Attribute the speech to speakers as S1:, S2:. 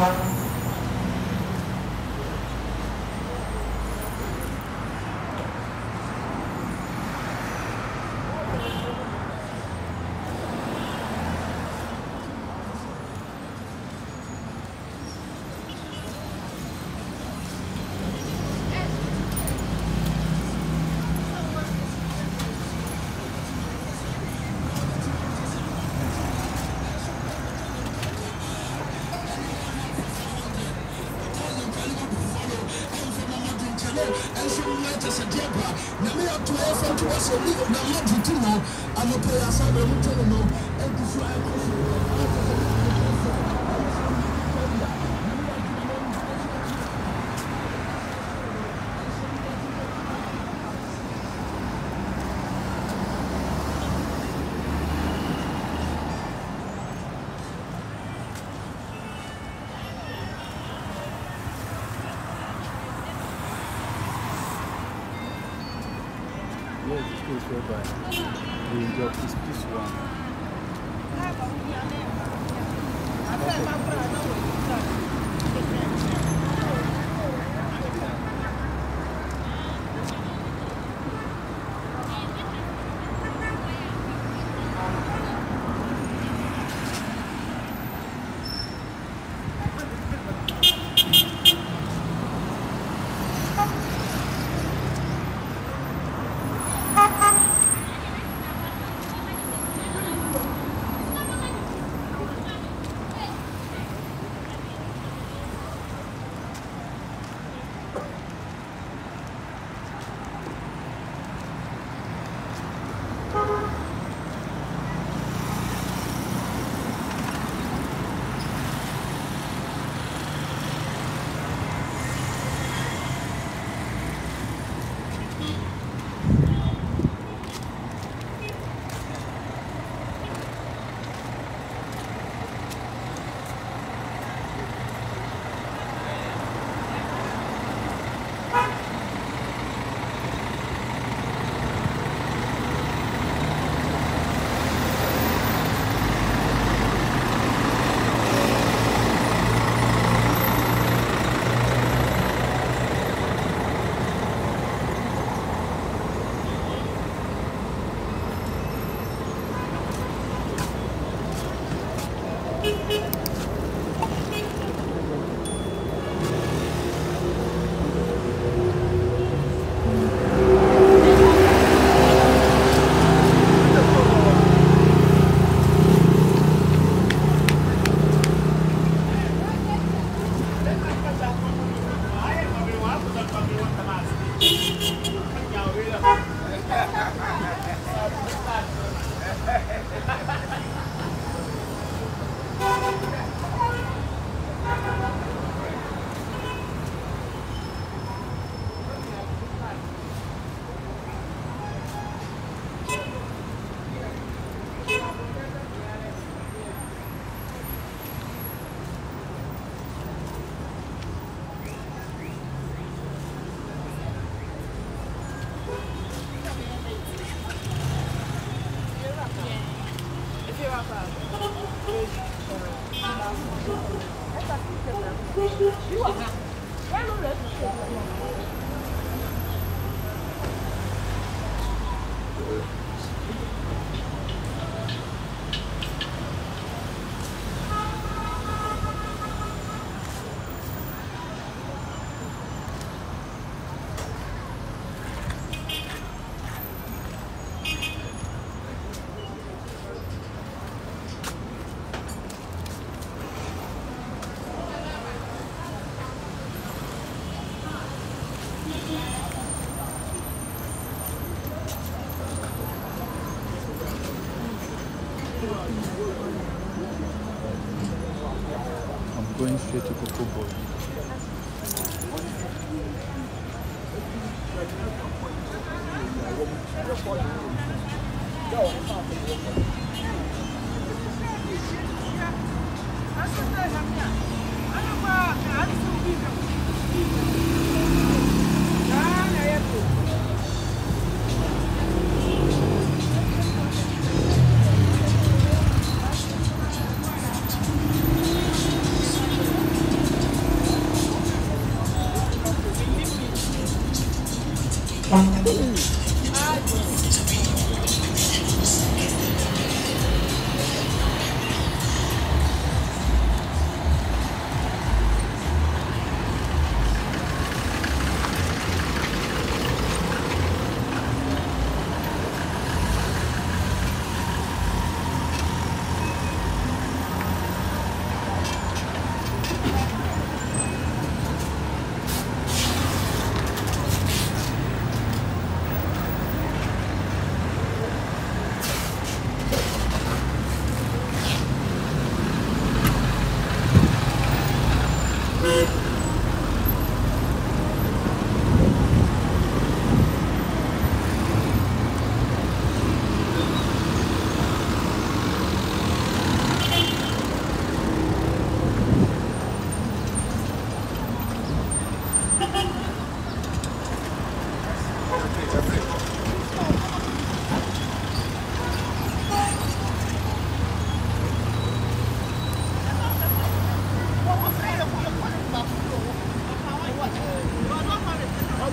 S1: água. ne ɛnso nyɛ kyɛ sɛ deɛ ba nyame ato ɛfa to wɔsɛ ni na ma tutu no anɔpɛ yɛ asa bɛ mu to no no ɛgu fura ɛkɔ fura ɛkɔ fura. whereby we enjoy this peace one. Ha ha ha! 你给我看，人死？pojęcie tylko powoli. Thank